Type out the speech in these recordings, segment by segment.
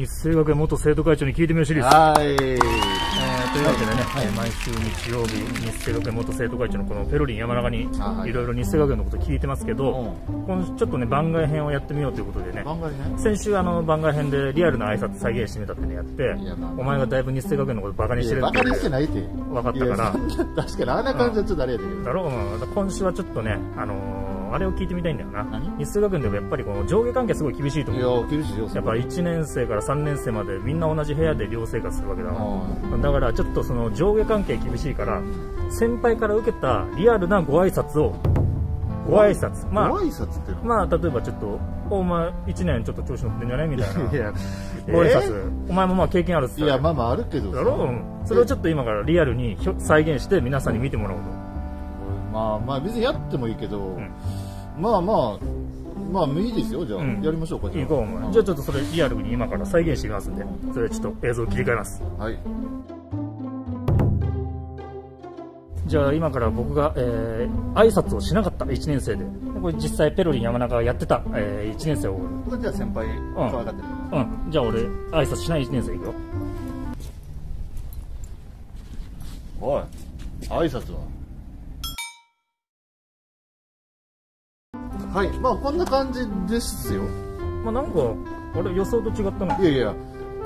日生学園元生徒会長に聞いてみようシリーズ、はい。えーというわけでね、毎週日曜日日生学園元生徒会長のこのペロリン山中にいいろいろ日生学園のこと聞いてますけど、う今週ちょっとね番外編をやってみようということでね番外ね。先週あの番外編でリアルな挨拶再現してみたっていうのやってお前がだいぶ日生学園のことバカにしてるバカにしていないって。分かったから確かにあんな感じはちょっとあれやだけど。だろう、うん今週はちょっとね、あのーあれを聞いてみたいんだよな。何？日生学園でもやっぱりこの上下関係すごい厳しいとい思う。や、厳しいよ。やっぱ1年生から3年生までみんな同じ部屋で寮生活するわけだうだからちょっとその上下関係厳しいから先輩から受けたリアルなご挨拶をご挨拶。まあまあ例えばちょっとお前1年ちょっと調子乗ってんじゃないみたいな。いや、ご挨拶、お前もまあ経験あるっつったらいや、まあまああるけどさ。だろ、うん。それをちょっと今からリアルに再現して皆さんに見てもらおうと。まあまあ別にやってもいいけど、んまあまあ、まあいいですよ、じゃあ、うんやりましょうか、じゃあ。いいかお前じゃあちょっとそれリアルに今から再現してみますんでそれちょっと映像切り替えますはい。じゃあ今から僕が、えー、挨拶をしなかった1年生でこれ実際ペロリン山中がやってた、えー、1年生をこれじゃあ先輩、可愛がってる。うんじゃあ俺挨拶しない1年生いくよおい、挨拶ははい、まあこんな感じですよ。まあなんか俺予想と違ったないやいや、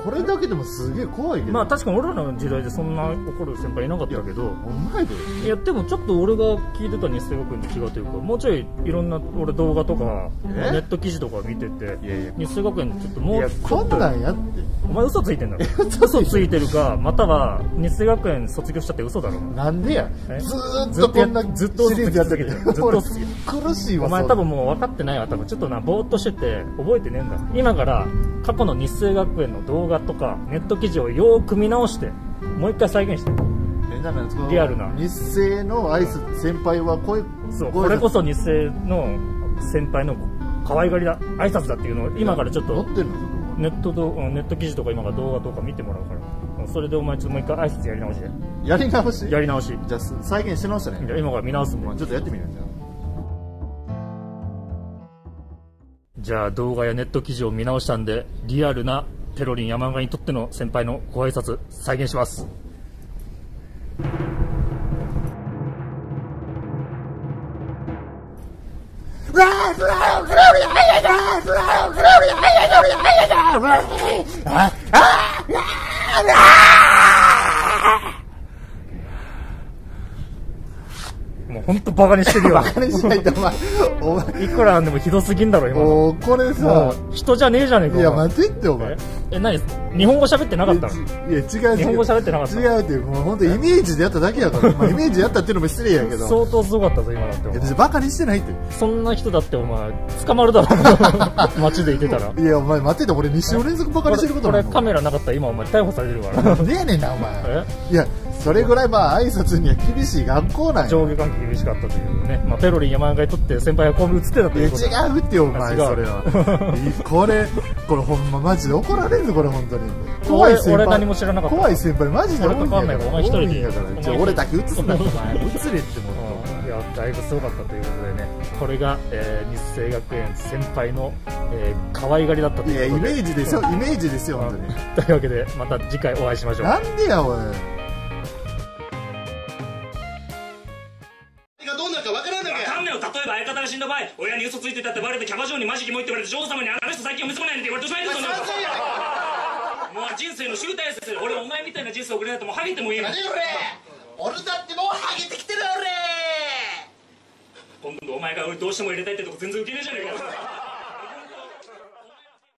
これだけでもすげえ怖いけど。まあ確かに俺らの時代でそんな怒る先輩いなかったけど。お前で。いやでもちょっと俺が聞いてた日生学園と違うというかもうちょいいろんな俺動画とかえ？ネット記事とか見てていや学園ちょっといや、もうちょこんなんやって。お前嘘ついてんだろ嘘ついてるかまたは日生学園卒業したって嘘だろ。なんでや？え？ずーっとこんなずっとシリーズやってずっとずっと苦しいわお前多分もう分かってないわ多分。ちょっとなぼーっとしてて覚えてねえんだ。今から過去の日生学園の動画とかネット記事をよーく見直してもう一回再現して。リアルな。日生の挨拶先輩はこそうこれこそ日生の先輩の可愛がりだ。挨拶だっていうのを今からちょっとネットどネット記事とか今から動画とか見てもらうから。それでお前ちょっともう一回挨拶やり直しでやり直し？やり直し。じゃあす再現し直したねじゃあ今から見直すんで。まあちょっとやってみようじゃじゃあ動画やネット記事を見直したんでリアルなペロリン山中にとっての先輩のご挨拶再現します。もう本当バカにしてるよ。あバカにしないでお前お前。いくらなんでもひどすぎんだろ今の。おこれもさう人じゃねえじゃねえかいや待てってお前。え？え何？日本語喋ってなかったの？いや違う日本語喋ってなかった違うってもう本当イメージでやっただけやから、まあ、イメージでやったっていうのも失礼やけど。相当すごかったぞ今だって私バカにしてないって。そんな人だってお前捕まるだろ 街でいてたら。いやお前待ってて俺2週連続バカにしてることなの。これカメラなかったら今お前逮捕されてるから。なんでやねんなお前。え？いやそれぐらいまあ挨拶には厳しい学校なんや上下関係厳しかったというね、まあ、ペロリン山中にとって先輩はこう映ってたといやいうこと。で違うってよお前それは。い これこれほんまマジで怒られるぞこれ本当に。怖い先輩。俺何も知らなかった。怖い先輩マジで多いんや俺と関連がお前一人で。じゃあ俺だけ映すなお前。映れってもうん。いやだいぶすごかったということでね。これが、えー日生学園先輩の、えー可愛がりだったといやイいうことで。メージですよ。イメージですよ本当に。うん。というわけでまた次回お会いしましょう。なんでやおいついてたってバレてキャバ嬢にマジキモいって言われて女王様にあの人最近おみつもないねって。言われてしまいですよもう人生の集大成ですよ俺お前みたいな人生送れないともうハゲてもいい。何俺俺だってもうハゲてきてる俺。今度お前が俺どうしても入れたいってとこ全然受け入れじゃねえか